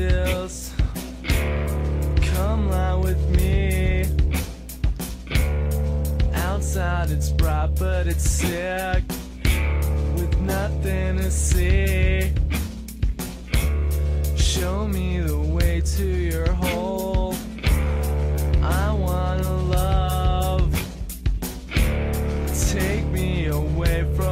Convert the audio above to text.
stills. Come lie with me. Outside it's bright, but it's sick. With nothing to see. Show me the way to your hole. I wanna love. Take me away from.